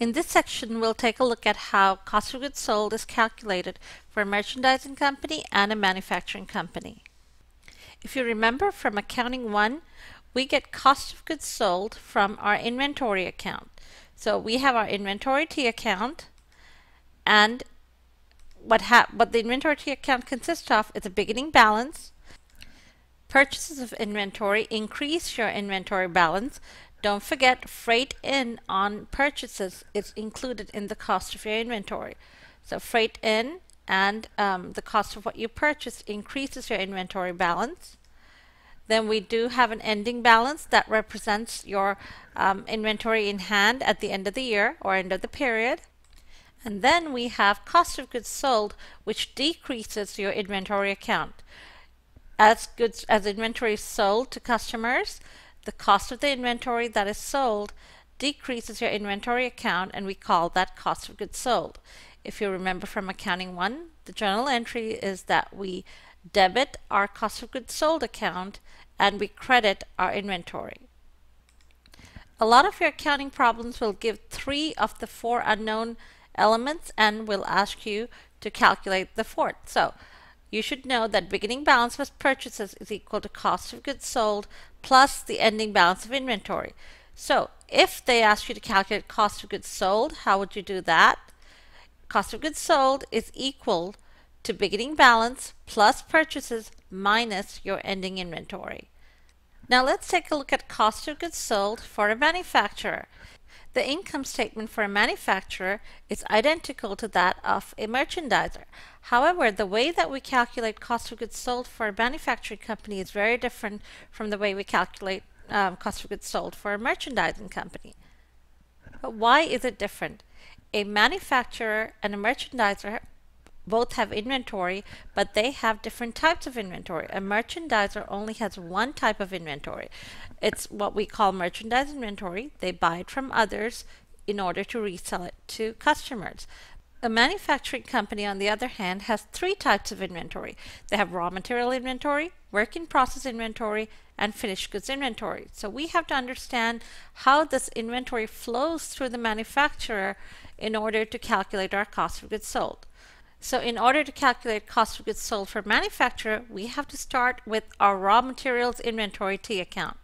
In this section, we'll take a look at how cost of goods sold is calculated for a merchandising company and a manufacturing company. If you remember from Accounting 1, we get cost of goods sold from our inventory account. So we have our inventory T account and what, what the inventory T account consists of is a beginning balance. Purchases of inventory increase your inventory balance don't forget freight in on purchases is included in the cost of your inventory. So freight in and um, the cost of what you purchased increases your inventory balance. Then we do have an ending balance that represents your um, inventory in hand at the end of the year or end of the period. And then we have cost of goods sold, which decreases your inventory account. As goods as inventory is sold to customers, the cost of the inventory that is sold decreases your inventory account and we call that cost of goods sold. If you remember from accounting 1, the journal entry is that we debit our cost of goods sold account and we credit our inventory. A lot of your accounting problems will give three of the four unknown elements and will ask you to calculate the fourth. So you should know that beginning balance plus purchases is equal to cost of goods sold plus the ending balance of inventory. So if they ask you to calculate cost of goods sold, how would you do that? Cost of goods sold is equal to beginning balance plus purchases minus your ending inventory. Now let's take a look at cost of goods sold for a manufacturer. The income statement for a manufacturer is identical to that of a merchandiser. However, the way that we calculate cost of goods sold for a manufacturing company is very different from the way we calculate um, cost of goods sold for a merchandising company. But why is it different? A manufacturer and a merchandiser both have inventory, but they have different types of inventory. A merchandiser only has one type of inventory. It's what we call merchandise inventory. They buy it from others in order to resell it to customers. A manufacturing company, on the other hand, has three types of inventory. They have raw material inventory, work in process inventory, and finished goods inventory. So we have to understand how this inventory flows through the manufacturer in order to calculate our cost of goods sold. So in order to calculate cost of goods sold for manufacturer, we have to start with our raw materials inventory T account.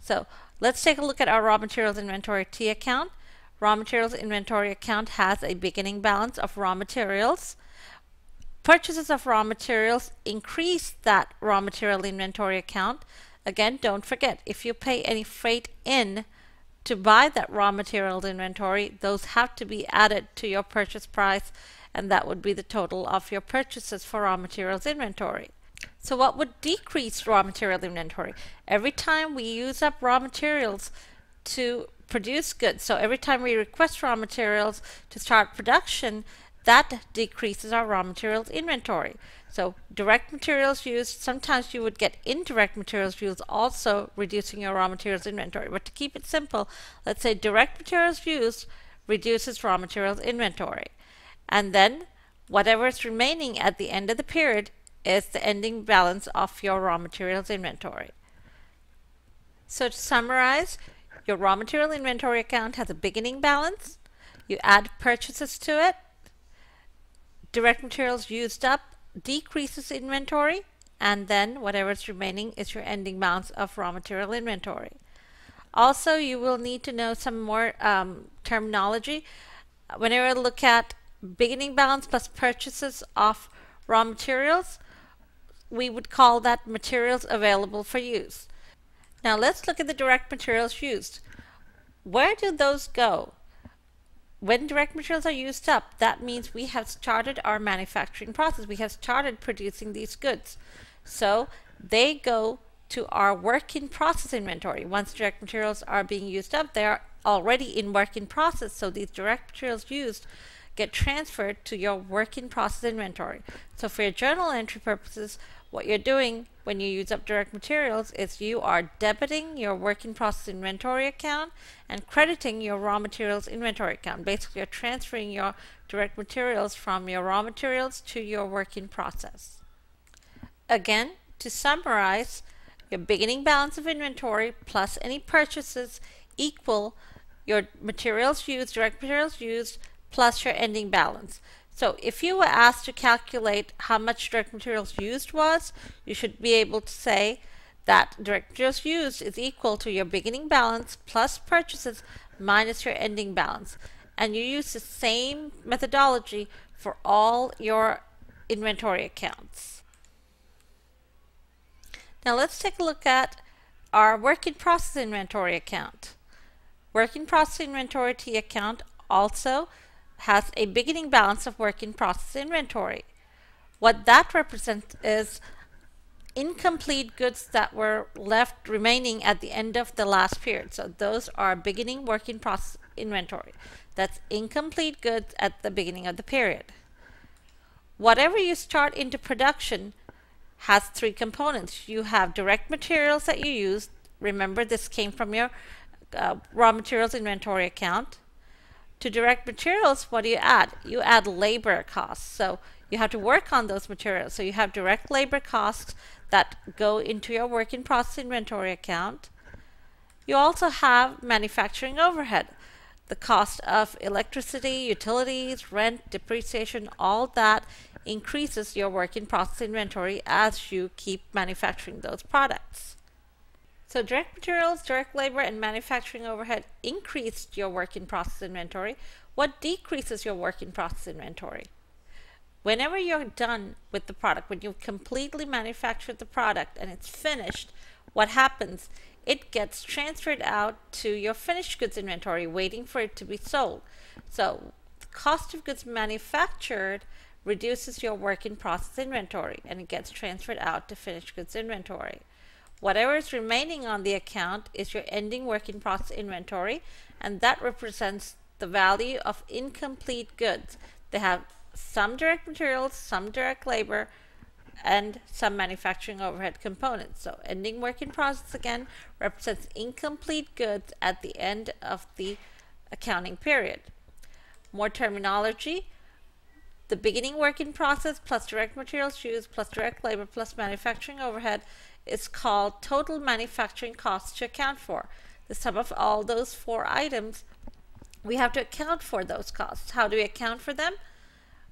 So let's take a look at our raw materials inventory T account. Raw materials inventory account has a beginning balance of raw materials. Purchases of raw materials increase that raw material inventory account. Again, don't forget, if you pay any freight in to buy that raw materials inventory, those have to be added to your purchase price and that would be the total of your purchases for raw materials inventory. So what would decrease raw material inventory? Every time we use up raw materials to produce goods, so every time we request raw materials to start production, that decreases our raw materials inventory. So direct materials used, sometimes you would get indirect materials used also reducing your raw materials inventory. But to keep it simple, let's say direct materials used reduces raw materials inventory and then whatever is remaining at the end of the period is the ending balance of your raw materials inventory. So to summarize, your raw material inventory account has a beginning balance, you add purchases to it, direct materials used up decreases inventory, and then whatever is remaining is your ending balance of raw material inventory. Also, you will need to know some more um, terminology. Whenever you look at beginning balance plus purchases of raw materials, we would call that materials available for use. Now let's look at the direct materials used. Where do those go? When direct materials are used up, that means we have started our manufacturing process. We have started producing these goods. So they go to our work in process inventory. Once direct materials are being used up, they are already in work in process. So these direct materials used get transferred to your work in process inventory. So for your journal entry purposes, what you're doing when you use up direct materials is you are debiting your work in process inventory account and crediting your raw materials inventory account. Basically, you're transferring your direct materials from your raw materials to your work in process. Again, to summarize, your beginning balance of inventory plus any purchases equal your materials used, direct materials used, plus your ending balance. So if you were asked to calculate how much direct materials used was, you should be able to say that direct materials used is equal to your beginning balance plus purchases minus your ending balance. And you use the same methodology for all your inventory accounts. Now let's take a look at our work in process inventory account. Work in process inventory account also has a beginning balance of work in process inventory. What that represents is incomplete goods that were left remaining at the end of the last period. So those are beginning work in process inventory. That's incomplete goods at the beginning of the period. Whatever you start into production has three components. You have direct materials that you use. Remember this came from your uh, raw materials inventory account to direct materials, what do you add? You add labor costs. So you have to work on those materials. So you have direct labor costs that go into your work in process inventory account. You also have manufacturing overhead. The cost of electricity, utilities, rent, depreciation, all that increases your work in process inventory as you keep manufacturing those products. So direct materials, direct labor, and manufacturing overhead increased your work in process inventory. What decreases your work in process inventory? Whenever you're done with the product, when you've completely manufactured the product and it's finished, what happens? It gets transferred out to your finished goods inventory, waiting for it to be sold. So the cost of goods manufactured reduces your work in process inventory and it gets transferred out to finished goods inventory. Whatever is remaining on the account is your ending work in process inventory, and that represents the value of incomplete goods. They have some direct materials, some direct labor, and some manufacturing overhead components. So ending work in process again represents incomplete goods at the end of the accounting period. More terminology. The beginning work in process plus direct materials used plus direct labor plus manufacturing overhead is called total manufacturing costs to account for. The sum of all those four items, we have to account for those costs. How do we account for them?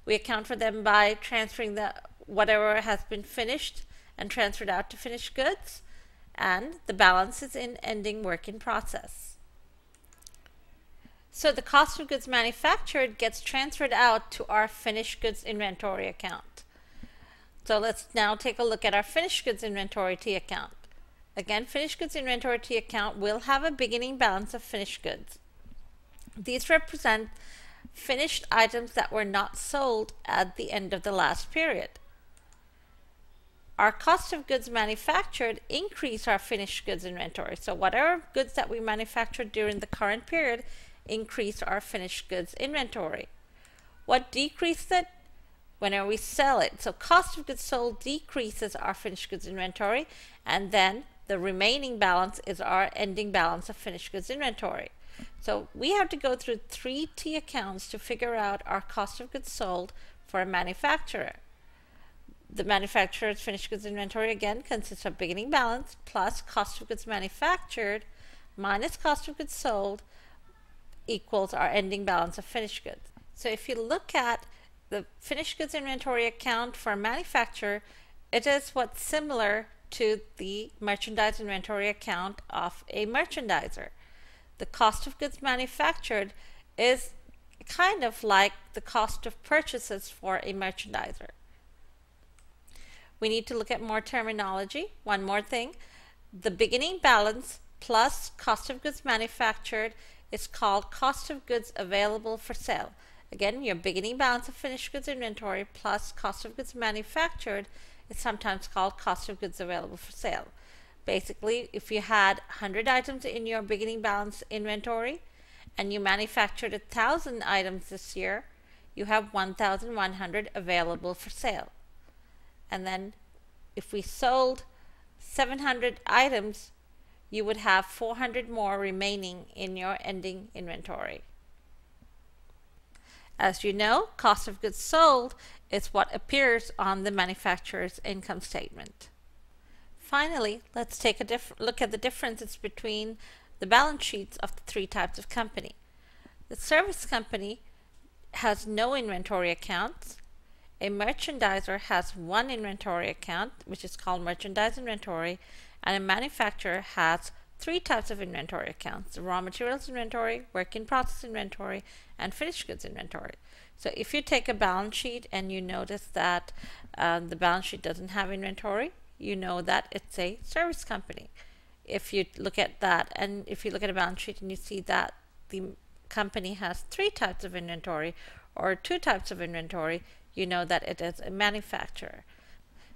We account for them by transferring the whatever has been finished and transferred out to finished goods, and the balance is in ending work in process. So the cost of goods manufactured gets transferred out to our finished goods inventory account. So let's now take a look at our finished goods inventory T account. Again, finished goods inventory T account will have a beginning balance of finished goods. These represent finished items that were not sold at the end of the last period. Our cost of goods manufactured increase our finished goods inventory. So whatever goods that we manufactured during the current period increase our finished goods inventory. What decreased it? whenever we sell it. So cost of goods sold decreases our finished goods inventory and then the remaining balance is our ending balance of finished goods inventory. So we have to go through three T accounts to figure out our cost of goods sold for a manufacturer. The manufacturer's finished goods inventory again consists of beginning balance plus cost of goods manufactured minus cost of goods sold equals our ending balance of finished goods. So if you look at the finished goods inventory account for a manufacturer, it is what's similar to the merchandise inventory account of a merchandiser. The cost of goods manufactured is kind of like the cost of purchases for a merchandiser. We need to look at more terminology. One more thing. The beginning balance plus cost of goods manufactured is called cost of goods available for sale. Again, your beginning balance of finished goods inventory plus cost of goods manufactured is sometimes called cost of goods available for sale. Basically, if you had 100 items in your beginning balance inventory and you manufactured 1,000 items this year, you have 1,100 available for sale. And then if we sold 700 items, you would have 400 more remaining in your ending inventory. As you know, cost of goods sold is what appears on the manufacturer's income statement. Finally, let's take a look at the differences between the balance sheets of the three types of company. The service company has no inventory accounts. A merchandiser has one inventory account, which is called merchandise inventory, and a manufacturer has three types of inventory accounts raw materials inventory, work in process inventory, and finished goods inventory. So if you take a balance sheet and you notice that uh, the balance sheet doesn't have inventory, you know that it's a service company. If you look at that and if you look at a balance sheet and you see that the company has three types of inventory or two types of inventory, you know that it is a manufacturer.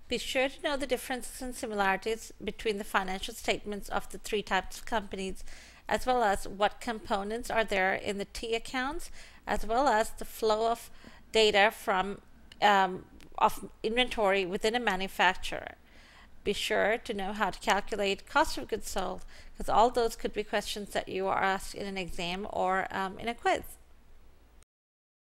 Be sure to know the differences and similarities between the financial statements of the three types of companies, as well as what components are there in the T accounts, as well as the flow of data from um, of inventory within a manufacturer. Be sure to know how to calculate cost of goods sold, because all those could be questions that you are asked in an exam or um, in a quiz.